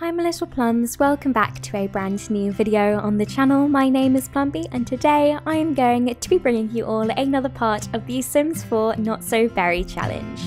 Hi my little plums, welcome back to a brand new video on the channel. My name is Plumbie and today I am going to be bringing you all another part of the Sims 4 Not So Berry Challenge.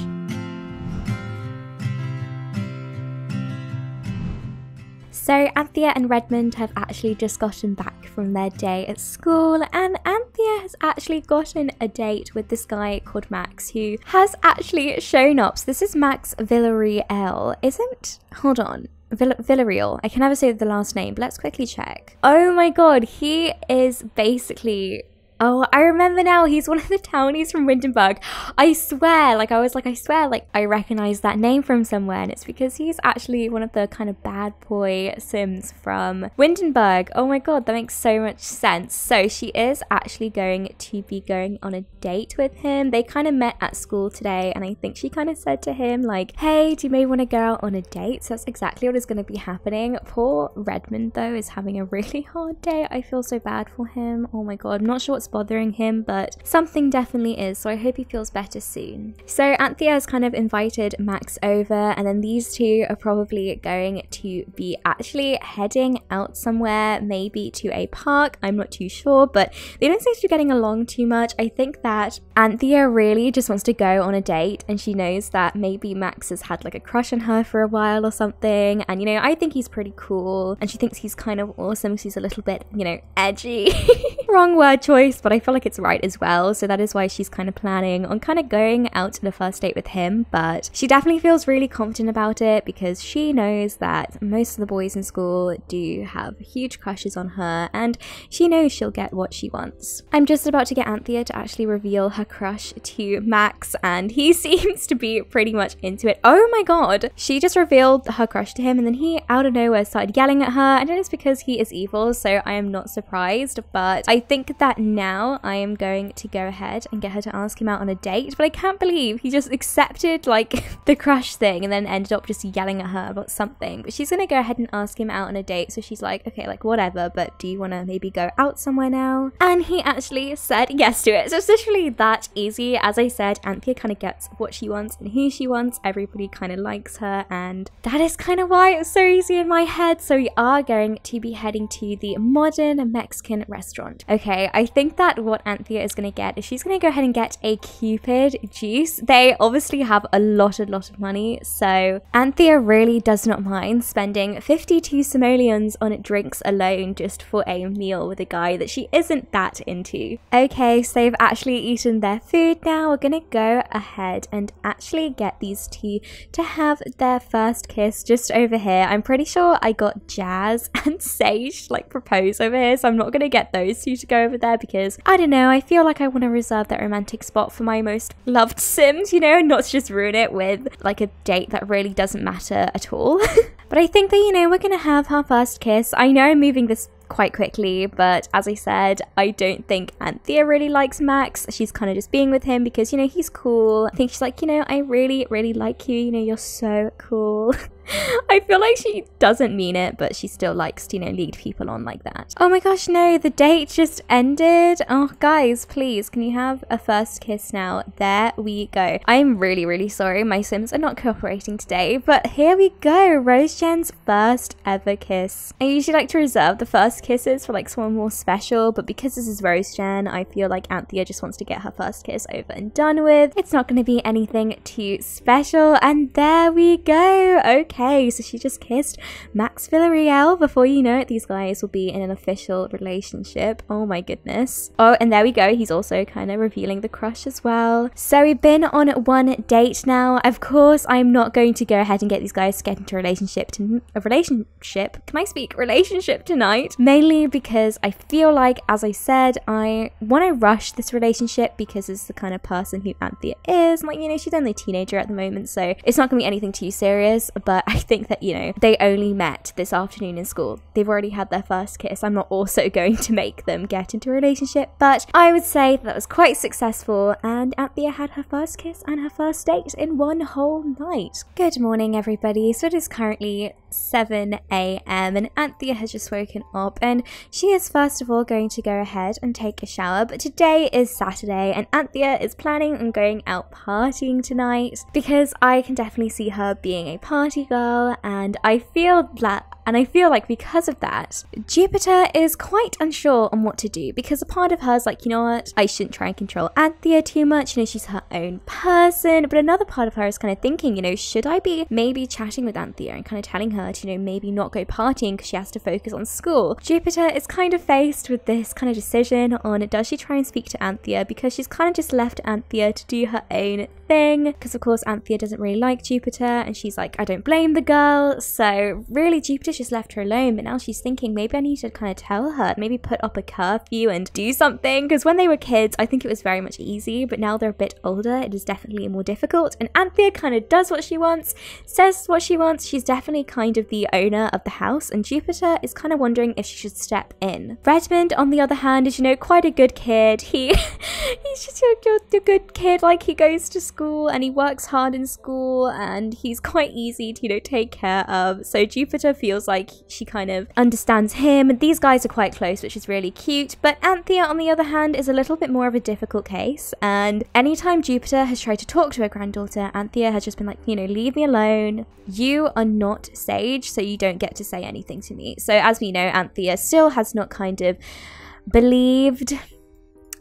So Antheia and Redmond have actually just gotten back from their day at school and Antheia has actually gotten a date with this guy called Max who has actually shown up. So this is Max Villarreal, isn't? Hold on. Vill- Villarreal. I can never say the last name, but let's quickly check. Oh my god, he is basically Oh, I remember now. He's one of the townies from Windenburg. I swear, like I was like, I swear, like I recognize that name from somewhere, and it's because he's actually one of the kind of bad boy Sims from Windenburg. Oh my god, that makes so much sense. So she is actually going to be going on a date with him. They kind of met at school today, and I think she kind of said to him like, "Hey, do you maybe want to go out on a date?" So that's exactly what is going to be happening. Poor Redmond though is having a really hard day. I feel so bad for him. Oh my god, I'm not sure what's bothering him, but something definitely is, so I hope he feels better soon. So Antheia has kind of invited Max over, and then these two are probably going to be actually heading out somewhere, maybe to a park. I'm not too sure, but they don't seem to be getting along too much. I think that Antheia really just wants to go on a date, and she knows that maybe Max has had like a crush on her for a while or something, and you know, I think he's pretty cool, and she thinks he's kind of awesome because he's a little bit, you know, edgy. Wrong word choice, but I feel like it's right as well. So that is why she's kind of planning on kind of going out to the first date with him. But she definitely feels really confident about it because she knows that most of the boys in school do have huge crushes on her and she knows she'll get what she wants. I'm just about to get Antheia to actually reveal her crush to Max and he seems to be pretty much into it. Oh my god! She just revealed her crush to him and then he out of nowhere started yelling at her. I know it's because he is evil, so I am not surprised, but I think that now I am going to go ahead and get her to ask him out on a date. But I can't believe he just accepted like the crush thing and then ended up just yelling at her about something. But she's gonna go ahead and ask him out on a date. So she's like, okay, like whatever, but do you wanna maybe go out somewhere now? And he actually said yes to it. So it's literally that easy. As I said, Antheia kind of gets what she wants and who she wants. Everybody kind of likes her, and that is kind of why it's so easy in my head. So we are going to be heading to the modern Mexican restaurant. Okay, I think that what Antheia is going to get is she's going to go ahead and get a Cupid juice. They obviously have a lot, a lot of money, so Antheia really does not mind spending 52 simoleons on drinks alone just for a meal with a guy that she isn't that into. Okay, so they've actually eaten their food now. We're going to go ahead and actually get these two to have their first kiss just over here. I'm pretty sure I got Jas and Sage like propose over here, so I'm not going to get those two to go over there because I don't know, I feel like I want to reserve that romantic spot for my most loved Sims, you know, not to just ruin it with like a date that really doesn't matter at all. but I think that, you know, we're going to have our first kiss. I know I'm moving this quite quickly, but as I said, I don't think Antheia really likes Max. She's kind of just being with him because, you know, he's cool. I think she's like, you know, I really, really like you. You know, you're so cool. I feel like she doesn't mean it, but she still likes to, you know, lead people on like that. Oh my gosh, no, the date just ended. Oh, guys, please, can you have a first kiss now? There we go. I'm really, really sorry. My Sims are not cooperating today, but here we go. Rose Gen's first ever kiss. I usually like to reserve the first kisses for like someone more special, but because this is Rose Gen, I feel like Antheia just wants to get her first kiss over and done with. It's not going to be anything too special, and there we go. Okay okay. So she just kissed Max Villarreal. Before you know it, these guys will be in an official relationship. Oh my goodness. Oh, and there we go. He's also kind of revealing the crush as well. So we've been on one date now. Of course, I'm not going to go ahead and get these guys to get into a relationship to a relationship. Can I speak relationship tonight? Mainly because I feel like, as I said, I want to rush this relationship because it's the kind of person who Antheia is. Like, you know, she's only a teenager at the moment, so it's not going to be anything too serious. But I think that, you know, they only met this afternoon in school. They've already had their first kiss. I'm not also going to make them get into a relationship, but I would say that was quite successful and Antheia had her first kiss and her first date in one whole night. Good morning, everybody. So it is currently 7 a.m. and Antheia has just woken up and she is first of all going to go ahead and take a shower. But today is Saturday and Antheia is planning on going out partying tonight because I can definitely see her being a party girl and I feel that and I feel like because of that, Jupiter is quite unsure on what to do because a part of her is like, you know what, I shouldn't try and control Antheia too much. You know, she's her own person. But another part of her is kind of thinking, you know, should I be maybe chatting with Antheia and kind of telling her to, you know, maybe not go partying because she has to focus on school? Jupiter is kind of faced with this kind of decision on does she try and speak to Antheia because she's kind of just left Antheia to do her own thing because of course Antheia doesn't really like Jupiter and she's like I don't blame the girl. So really Jupiter's just left her alone but now she's thinking maybe I need to kind of tell her maybe put up a curfew and do something. Because when they were kids I think it was very much easy but now they're a bit older it is definitely more difficult. And Antheia kind of does what she wants says what she wants. She's definitely kind of the owner of the house and Jupiter is kind of wondering if she should step in. Redmond on the other hand is you know quite a good kid. He he's just a, a good kid like he goes to school school and he works hard in school and he's quite easy to, you know, take care of. So Jupiter feels like she kind of understands him. These guys are quite close, which is really cute. But Antheia, on the other hand, is a little bit more of a difficult case. And anytime Jupiter has tried to talk to her granddaughter, Antheia has just been like, you know, leave me alone. You are not Sage, so you don't get to say anything to me. So as we know, Antheia still has not kind of believed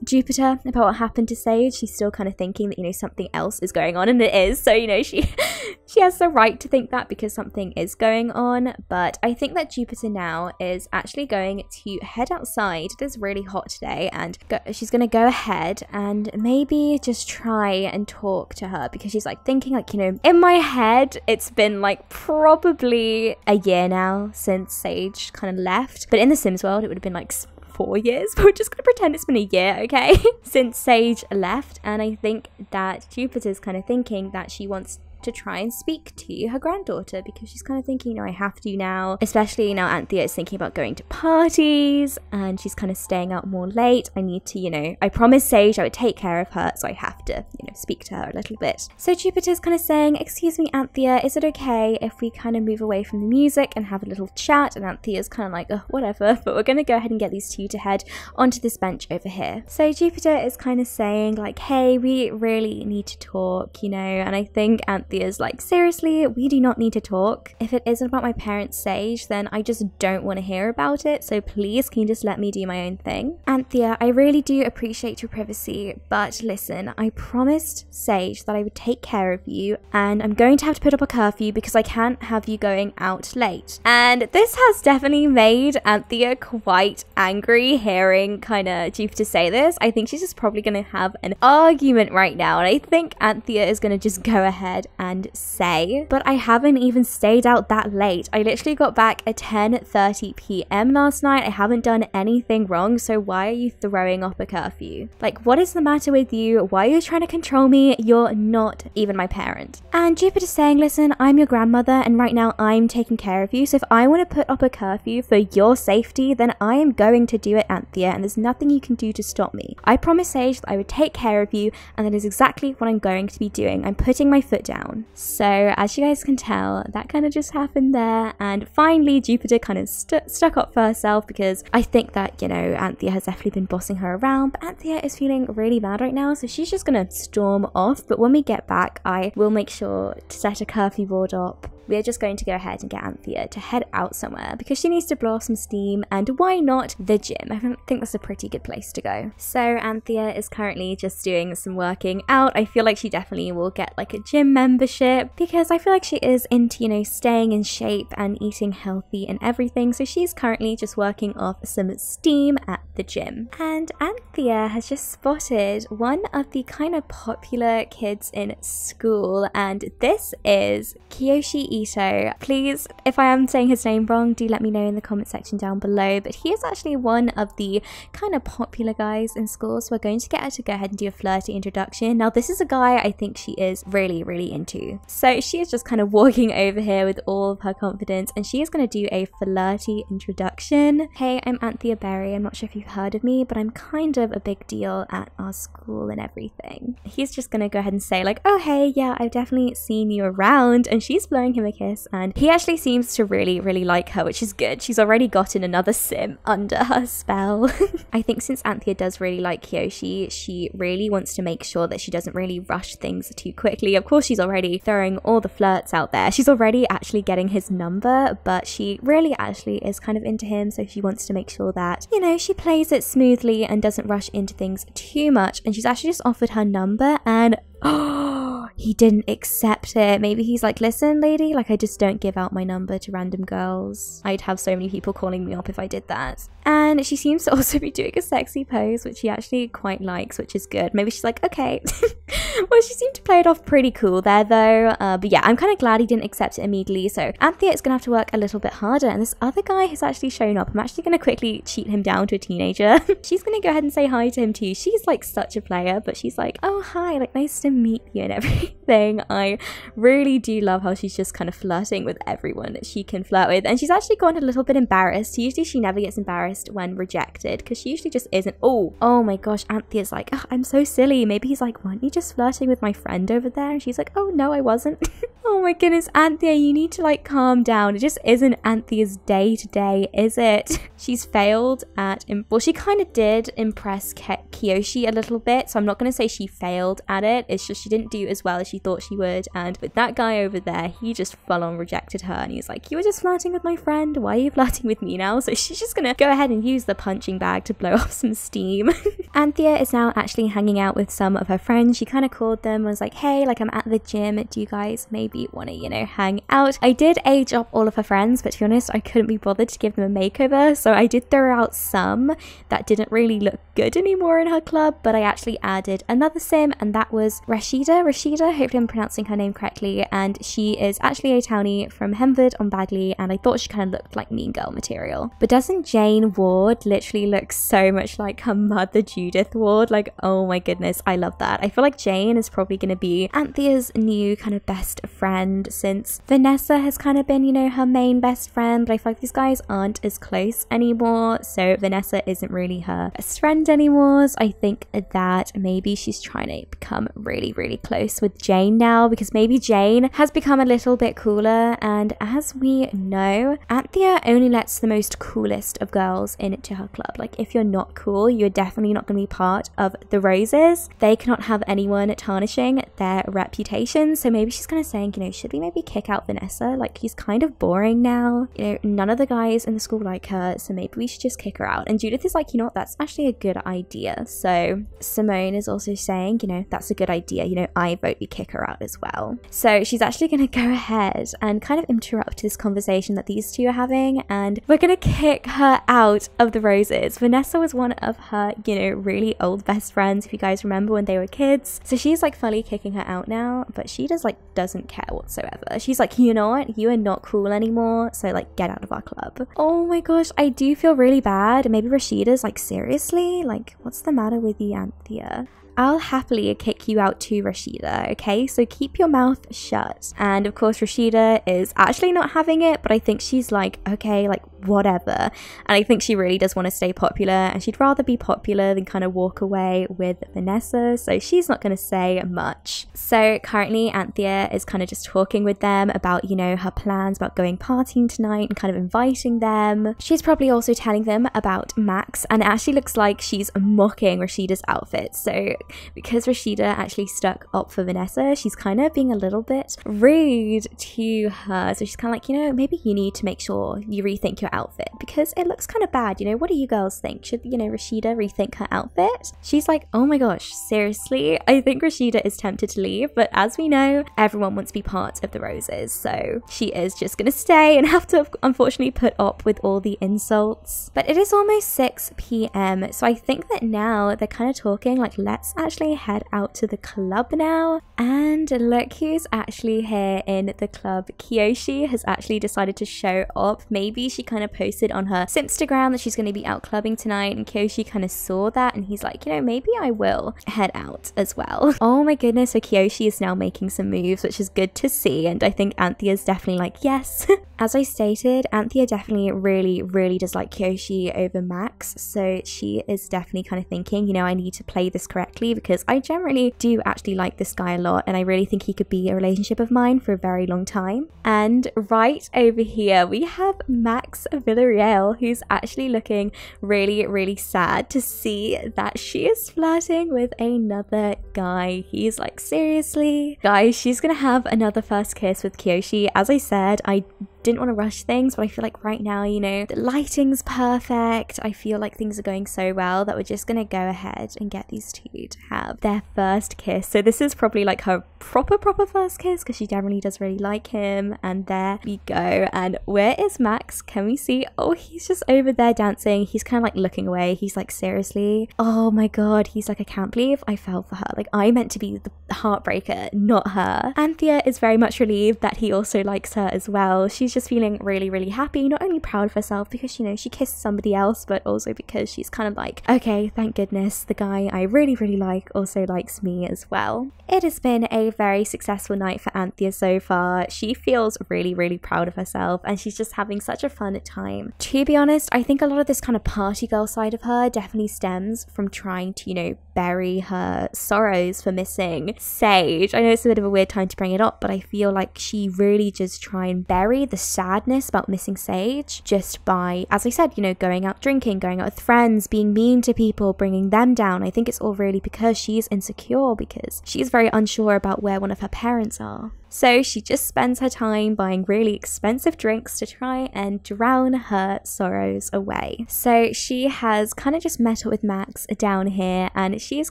Jupiter about what happened to Sage. She's still kind of thinking that, you know, something else is going on and it is. So, you know, she she has the right to think that because something is going on. But I think that Jupiter now is actually going to head outside. It is really hot today and go, she's going to go ahead and maybe just try and talk to her because she's like thinking like, you know, in my head, it's been like probably a year now since Sage kind of left. But in the Sims world, it would have been like four years, but we're just gonna pretend it's been a year, okay? Since Sage left, and I think that Jupiter's kind of thinking that she wants to try and speak to her granddaughter because she's kind of thinking, you know, I have to now, especially now Antheia is thinking about going to parties and she's kind of staying out more late. I need to, you know, I promised Sage I would take care of her, so I have to, you know, speak to her a little bit. So Jupiter's kind of saying, Excuse me, Antheia, is it okay if we kind of move away from the music and have a little chat? And Antheia's kind of like, oh, whatever, but we're going to go ahead and get these two to head onto this bench over here. So Jupiter is kind of saying, like, hey, we really need to talk, you know, and I think Antheia is like, seriously, we do not need to talk. If it isn't about my parents' Sage, then I just don't want to hear about it, so please can you just let me do my own thing? Antheia, I really do appreciate your privacy, but listen, I promised Sage that I would take care of you, and I'm going to have to put up a curfew because I can't have you going out late. And this has definitely made Antheia quite angry hearing kind of Jupiter say this. I think she's just probably going to have an argument right now, and I think Antheia is going to just go ahead and and say, but I haven't even stayed out that late. I literally got back at 10:30 p.m. last night. I haven't done anything wrong, so why are you throwing up a curfew? Like, what is the matter with you? Why are you trying to control me? You're not even my parent. And Jupiter's saying, listen, I'm your grandmother, and right now I'm taking care of you. So if I want to put up a curfew for your safety, then I am going to do it, Antheia, and there's nothing you can do to stop me. I promised Sage that I would take care of you, and that is exactly what I'm going to be doing. I'm putting my foot down. So as you guys can tell, that kind of just happened there. And finally, Jupiter kind of st stuck up for herself because I think that, you know, Antheia has definitely been bossing her around. But Antheia is feeling really bad right now. So she's just going to storm off. But when we get back, I will make sure to set a curfew board up we're just going to go ahead and get Antheia to head out somewhere because she needs to blow off some steam and why not the gym? I think that's a pretty good place to go. So Antheia is currently just doing some working out. I feel like she definitely will get like a gym membership because I feel like she is into, you know, staying in shape and eating healthy and everything. So she's currently just working off some steam at the gym. And Antheia has just spotted one of the kind of popular kids in school and this is Kiyoshi Ito. Please, if I am saying his name wrong, do let me know in the comment section down below. But he is actually one of the kind of popular guys in school. So we're going to get her to go ahead and do a flirty introduction. Now, this is a guy I think she is really, really into. So she is just kind of walking over here with all of her confidence and she is going to do a flirty introduction. Hey, I'm Antheia Berry. I'm not sure if you've heard of me, but I'm kind of a big deal at our school and everything. He's just going to go ahead and say like, oh, hey, yeah, I've definitely seen you around. And she's blowing him him a kiss, and he actually seems to really, really like her, which is good. She's already gotten another sim under her spell. I think since Antheia does really like Kiyoshi, she really wants to make sure that she doesn't really rush things too quickly. Of course, she's already throwing all the flirts out there. She's already actually getting his number, but she really actually is kind of into him, so she wants to make sure that, you know, she plays it smoothly and doesn't rush into things too much. And she's actually just offered her number, and oh, he didn't accept it. Maybe he's like, listen, lady, like I just don't give out my number to random girls. I'd have so many people calling me up if I did that. And she seems to also be doing a sexy pose, which he actually quite likes, which is good. Maybe she's like, okay. well, she seemed to play it off pretty cool there, though. Uh, but yeah, I'm kind of glad he didn't accept it immediately. So Antheia is going to have to work a little bit harder. And this other guy has actually shown up. I'm actually going to quickly cheat him down to a teenager. she's going to go ahead and say hi to him too. She's like such a player, but she's like, oh, hi, like nice to meet you and everything. I really do love how she's just kind of flirting with everyone that she can flirt with. And she's actually gone a little bit embarrassed. Usually she never gets embarrassed when rejected because she usually just isn't. Oh, oh my gosh. Antheia's like, oh, I'm so silly. Maybe he's like, weren't you just flirting with my friend over there? And she's like, oh no, I wasn't. oh my goodness, Antheia, you need to like calm down. It just isn't Antheia's day to day, is it? She's failed at, well, she kind of did impress Ke Kiyoshi a little bit. So I'm not going to say she failed at it. It's just she didn't do as well as she thought she would. And with that guy over there, he just full on rejected her. And he's like, you were just flirting with my friend. Why are you flirting with me now? So she's just to go ahead and use the punching bag to blow off some steam. Antheia is now actually hanging out with some of her friends. She kind of called them was like, hey, like I'm at the gym. Do you guys maybe want to, you know, hang out? I did age up all of her friends, but to be honest, I couldn't be bothered to give them a makeover. So I did throw out some that didn't really look good anymore in her club, but I actually added another sim and that was Rashida. Rashida, hopefully I'm pronouncing her name correctly, and she is actually a townie from Henford on Bagley, and I thought she kind of looked like Mean Girl material. But doesn't Jane Ward literally look so much like her mother Judith Ward? Like, oh my goodness, I love that. I feel like Jane is probably going to be Antheia's new kind of best friend since Vanessa has kind of been, you know, her main best friend, but I feel like these guys aren't as close anymore, so Vanessa isn't really her best friend anymore. So I think that maybe she's trying to become really, really close with Jane now because maybe Jane has become a little bit cooler. And as we know, Antheia only lets the most coolest of girls into her club. Like, if you're not cool, you're definitely not going to be part of the Roses. They cannot have anyone tarnishing their reputation. So maybe she's kind of saying, you know, should we maybe kick out Vanessa? Like, he's kind of boring now. You know, none of the guys in the school like her. So maybe we should just kick her out. And Judith is like, you know what, that's actually a good idea. So Simone is also saying, you know, that's a good idea. You know, I vote we kick her out as well. So she's actually going to go ahead and kind of interrupt this conversation that these two are having. And we're going to kick her out of the roses. Vanessa was one of her, you know, really old best friends, if you guys remember when they were kids. So she's like fully kicking her out now, but she just like doesn't care whatsoever. She's like, you know what? You are not cool anymore. So like get out of our club. Oh my gosh, I do feel really bad. Maybe Rashida's like, seriously? Like, what's the matter with you, Antheia? I'll happily kick you out to Rashida, okay? So keep your mouth shut. And of course, Rashida is actually not having it, but I think she's like, okay, like whatever. And I think she really does want to stay popular and she'd rather be popular than kind of walk away with Vanessa. So she's not going to say much. So currently, Antheia is kind of just talking with them about, you know, her plans about going partying tonight and kind of inviting them. She's probably also telling them about Max and it actually looks like she's mocking Rashida's outfit. So because Rashida actually stuck up for Vanessa, she's kind of being a little bit rude to her. So she's kind of like, you know, maybe you need to make sure you rethink your outfit because it looks kind of bad. You know, what do you girls think? Should, you know, Rashida rethink her outfit? She's like, oh my gosh, seriously? I think Rashida is tempted to leave, but as we know, everyone wants to be part of the roses. So she is just going to stay and have to, unfortunately, put up with all the insults. But it is almost 6 p.m. So I think that now they're kind of talking like, let's actually head out to the club now. And look who's actually here in the club. Kiyoshi has actually decided to show up. Maybe she kind kind of posted on her Instagram that she's going to be out clubbing tonight, and Kiyoshi kind of saw that and he's like, you know, maybe I will head out as well. Oh my goodness, so Kiyoshi is now making some moves, which is good to see, and I think Antheia's definitely like, yes. As I stated, Antheia definitely really, really does like Kiyoshi over Max, so she is definitely kind of thinking, you know, I need to play this correctly because I generally do actually like this guy a lot, and I really think he could be a relationship of mine for a very long time. And right over here, we have Max Villarreal, who's actually looking really, really sad to see that she is flirting with another guy. He's like, seriously? Guys, she's gonna have another first kiss with Kiyoshi. As I said, I didn't want to rush things, but I feel like right now, you know, the lighting's perfect. I feel like things are going so well that we're just going to go ahead and get these two to have their first kiss. So this is probably like her proper, proper first kiss because she generally does really like him. And there we go. And where is Max? Can we see? Oh, he's just over there dancing. He's kind of like looking away. He's like, seriously? Oh my God. He's like, I can't believe I fell for her. Like, I meant to be the heartbreaker, not her. Antheia is very much relieved that he also likes her as well. She's just feeling really, really happy, not only proud of herself because, you know, she kissed somebody else, but also because she's kind of like, okay, thank goodness the guy I really, really like also likes me as well. It has been a very successful night for Antheia so far. She feels really, really proud of herself and she's just having such a fun time. To be honest, I think a lot of this kind of party girl side of her definitely stems from trying to, you know, bury her sorrows for missing Sage. I know it's a bit of a weird time to bring it up, but I feel like she really just try and bury the sadness about missing Sage just by, as I said, you know, going out drinking, going out with friends, being mean to people, bringing them down. I think it's all really because she's insecure because she's very unsure about where one of her parents are. So she just spends her time buying really expensive drinks to try and drown her sorrows away. So she has kind of just met up with Max down here and she is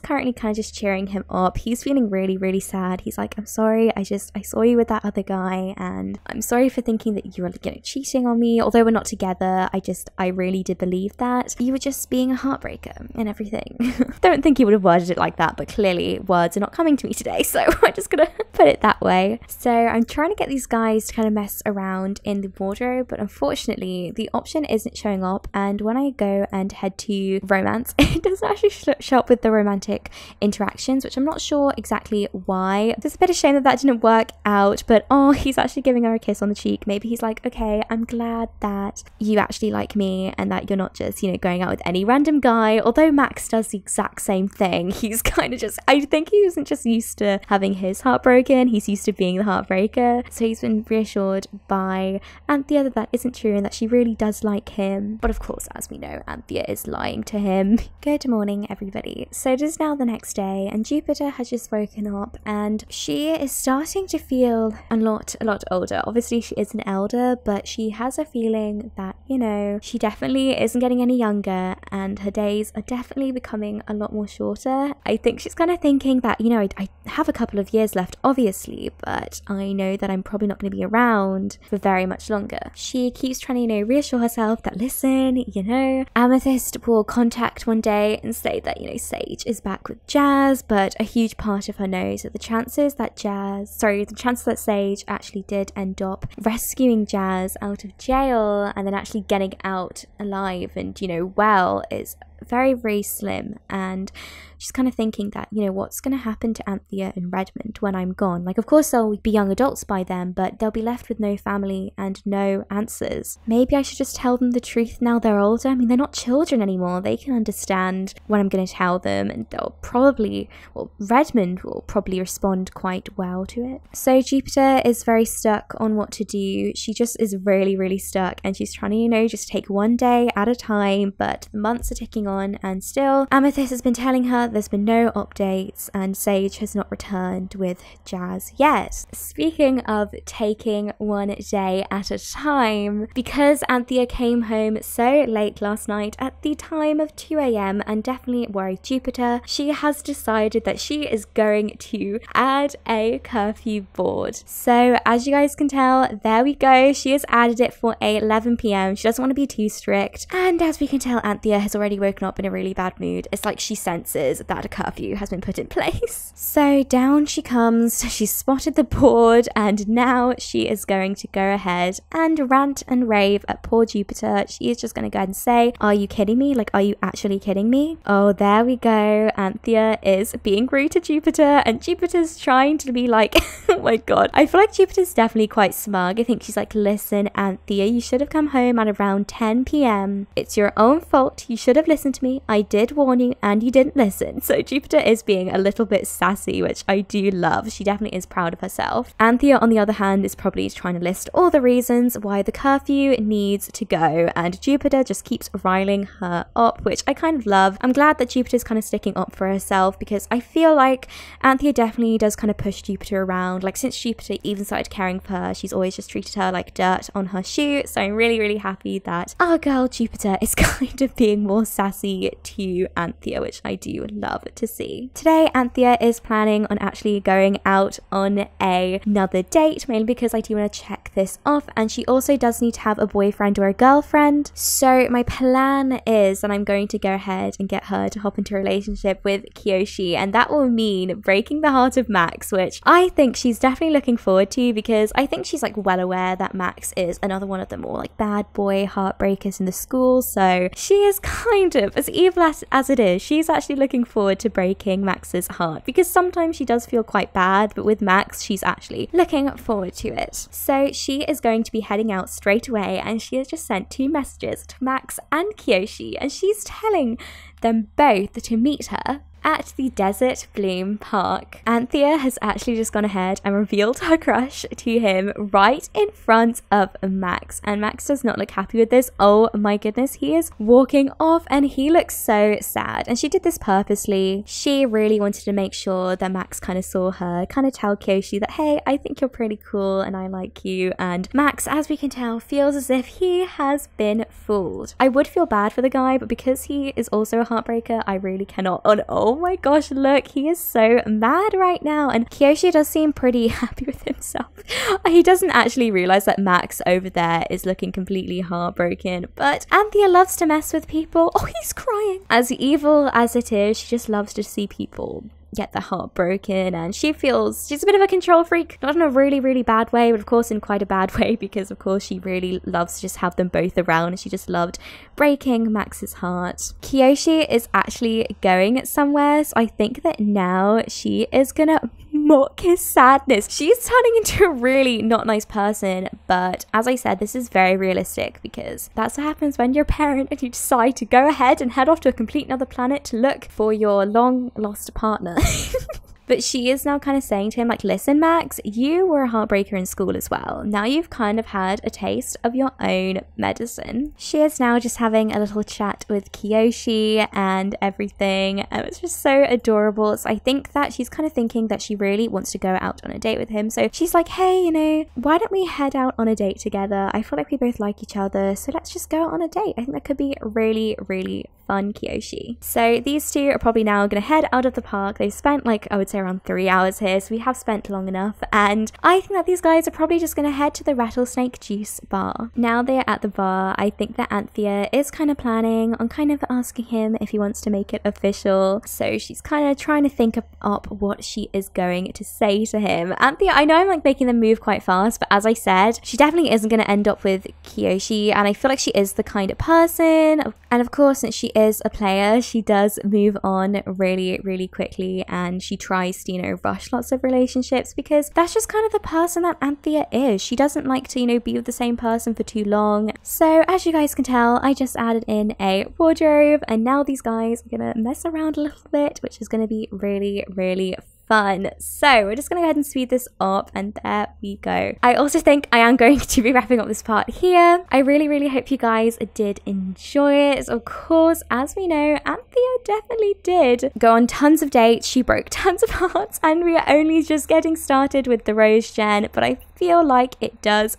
currently kind of just cheering him up. He's feeling really, really sad. He's like, I'm sorry, I just, I saw you with that other guy and I'm sorry for thinking that you were, you know, cheating on me. Although we're not together, I just, I really did believe that. You were just being a heartbreaker and everything. Don't think he would have worded it like that, but clearly words are not coming to me today, so I'm just gonna put it that way. So I'm trying to get these guys to kind of mess around in the wardrobe, but unfortunately the option isn't showing up. And when I go and head to romance, it doesn't actually sh show up with the romantic interactions, which I'm not sure exactly why. There's a bit of shame that that didn't work out, but oh, he's actually giving her a kiss on the cheek. Maybe he's like, okay, I'm glad that you actually like me and that you're not just, you know, going out with any random guy. Although Max does the exact same thing, he's kind of just, I think he wasn't just used to having his heart broken, he's used to being the heartbreaker. So he's been reassured by Antheia that that isn't true and that she really does like him. But of course, as we know, Antheia is lying to him. Good morning, everybody. So it is now the next day, and Jupiter has just woken up, and she is starting to feel a lot, a lot older. Obviously, she is an elder, but she has a feeling that, you know, she definitely isn't getting any younger, and her days are definitely becoming a lot more shorter. I think she's kind of thinking that, you know, I, I have a couple of years left, obviously, but I I know that I'm probably not going to be around for very much longer. She keeps trying to, you know, reassure herself that, listen, you know, Amethyst will contact one day and say that, you know, Sage is back with Jas, but a huge part of her knows that the chances that Jas, sorry, the chances that Sage actually did end up rescuing Jas out of jail and then actually getting out alive and, you know, well is very, very slim. And she's kind of thinking that, you know, what's going to happen to Antheia and Redmond when I'm gone? Like, of course, they'll be young adults by then, but they'll be left with no family and no answers. Maybe I should just tell them the truth now they're older. I mean, they're not children anymore. They can understand what I'm going to tell them, and they'll probably, well, Redmond will probably respond quite well to it. So Jupiter is very stuck on what to do. She just is really, really stuck, and she's trying to, you know, just take one day at a time, but the months are ticking on, and still, Amethyst has been telling her there's been no updates, and Sage has not returned with Jas yet. Speaking of taking one day at a time, because Antheia came home so late last night at the time of 2 a.m. and definitely worried Jupiter, she has decided that she is going to add a curfew board. So, as you guys can tell, there we go. She has added it for 11 p.m. She doesn't want to be too strict. And as we can tell, Antheia has already woken woken up in a really bad mood. It's like she senses that a curfew has been put in place. So down she comes, she's spotted the board, and now she is going to go ahead and rant and rave at poor Jupiter. She is just going to go ahead and say, Are you kidding me? Like, are you actually kidding me? Oh, there we go. Antheia is being rude to Jupiter, and Jupiter's trying to be like, Oh my god. I feel like Jupiter's definitely quite smug. I think she's like, Listen, Antheia, you should have come home at around 10 p.m. It's your own fault. You should have listened to me. I did warn you, and you didn't listen. So Jupiter is being a little bit sassy, which I do love. She definitely is proud of herself. Antheia, on the other hand, is probably trying to list all the reasons why the curfew needs to go, and Jupiter just keeps riling her up, which I kind of love. I'm glad that Jupiter's kind of sticking up for herself because I feel like Antheia definitely does kind of push Jupiter around. Like, since Jupiter even started caring for her, she's always just treated her like dirt on her shoe. So I'm really, really happy that our girl Jupiter is kind of being more sassy to Antheia, which I do love to see. Today, Antheia is planning on actually going out on a, another date, mainly because I do want to check this off. And she also does need to have a boyfriend or a girlfriend. So my plan is that I'm going to go ahead and get her to hop into a relationship with Kiyoshi. And that will mean breaking the heart of Max, which I think she's definitely looking forward to because I think she's like well aware that Max is another one of the more like bad boy heartbreakers in the school. So she is kind of, as evil as, it is, she's actually looking forward to breaking Max's heart because sometimes she does feel quite bad, but with Max, she's actually looking forward to it. So she is going to be heading out straight away and she has just sent two messages to Max and Kiyoshi and she's telling them both to meet her at the Desert Bloom Park. Antheia has actually just gone ahead and revealed her crush to him right in front of Max. And Max does not look happy with this. Oh my goodness, he is walking off and he looks so sad. And she did this purposely. She really wanted to make sure that Max kind of saw her, kind of tell Kiyoshi that, hey, I think you're pretty cool and I like you. And Max, as we can tell, feels as if he has been fooled. I would feel bad for the guy, but because he is also a heartbreaker, I really cannot. On oh oh my gosh, look, he is so mad right now. And Kiyoshi does seem pretty happy with himself. he doesn't actually realize that Max over there is looking completely heartbroken. But Antheia loves to mess with people. Oh, he's crying. As evil as it is, she just loves to see people get their heart broken and she feels she's a bit of a control freak not in a really really bad way but of course in quite a bad way because of course she really loves to just have them both around she just loved breaking max's heart. Kiyoshi is actually going somewhere so i think that now she is gonna mock his sadness. She's turning into a really not nice person but as i said this is very realistic because that's what happens when you're a parent and you decide to go ahead and head off to a complete another planet to look for your long lost partner But she is now kind of saying to him, like, listen, Max, you were a heartbreaker in school as well. Now you've kind of had a taste of your own medicine. She is now just having a little chat with Kiyoshi and everything. And it's just so adorable. So I think that she's kind of thinking that she really wants to go out on a date with him. So she's like, hey, you know, why don't we head out on a date together? I feel like we both like each other. So let's just go out on a date. I think that could be really, really fun, Kiyoshi. So these two are probably now going to head out of the park. They've spent like, I would say, around three hours here, so we have spent long enough. And I think that these guys are probably just going to head to the Rattlesnake Juice bar. Now they're at the bar, I think that Antheia is kind of planning on kind of asking him if he wants to make it official. So she's kind of trying to think up what she is going to say to him. Antheia, I know I'm like making them move quite fast, but as I said, she definitely isn't going to end up with Kiyoshi. And I feel like she is the kind of person. And of course, since she is a player, she does move on really, really quickly and she tries to, you know, rush lots of relationships because that's just kind of the person that Antheia is. She doesn't like to, you know, be with the same person for too long. So as you guys can tell, I just added in a wardrobe and now these guys are gonna mess around a little bit, which is gonna be really, really fun. So we're just going to go ahead and speed this up and there we go. I also think I am going to be wrapping up this part here. I really, really hope you guys did enjoy it. Of course, as we know, Antheia definitely did go on tons of dates. She broke tons of hearts and we are only just getting started with the Rose Gen, but I feel like it does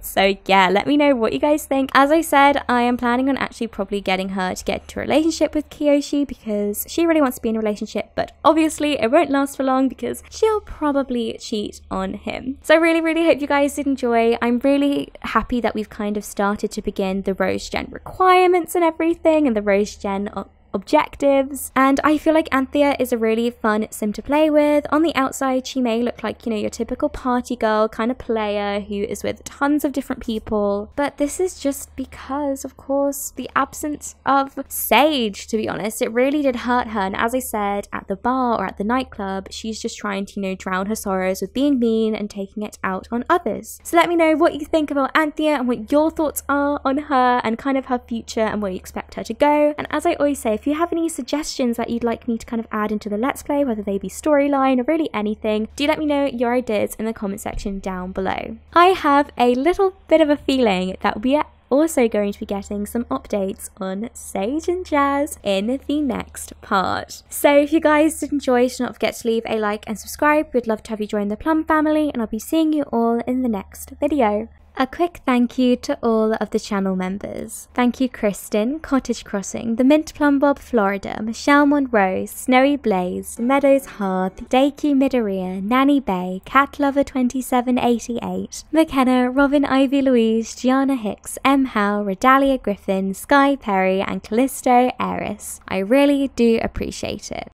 So yeah, let me know what you guys think. As I said, I am planning on actually probably getting her to get into a relationship with Kiyoshi because she really wants to be in a relationship, but obviously it won't last for long because she'll probably cheat on him. So I really, really hope you guys did enjoy. I'm really happy that we've kind of started to begin the Rose Gen requirements and everything and the Rose Gen objectives. And I feel like Antheia is a really fun sim to play with. On the outside, she may look like, you know, your typical party girl kind of player who is with tons of different people. But this is just because, of course, the absence of Sage, to be honest. It really did hurt her. And as I said, at the bar or at the nightclub, she's just trying to, you know, drown her sorrows with being mean and taking it out on others. So let me know what you think about Antheia and what your thoughts are on her and kind of her future and where you expect her to go. And as I always say, if you have any suggestions that you'd like me to kind of add into the Let's Play, whether they be storyline or really anything, do let me know your ideas in the comment section down below. I have a little bit of a feeling that we are also going to be getting some updates on Sage and Jas in the next part. So if you guys did enjoy, do not forget to leave a like and subscribe. We'd love to have you join the Plum family and I'll be seeing you all in the next video. A quick thank you to all of the channel members. Thank you Kristen, Cottage Crossing, The Mint Plum Bob Florida, Michelle Monroe, Snowy Blaze, Meadows Hearth, Dakey Midaria, Nanny Bay, Cat Lover 2788, McKenna, Robin Ivy Louise, Gianna Hicks, M. Howe, Redalia Griffin, Sky Perry, and Callisto Eris. I really do appreciate it.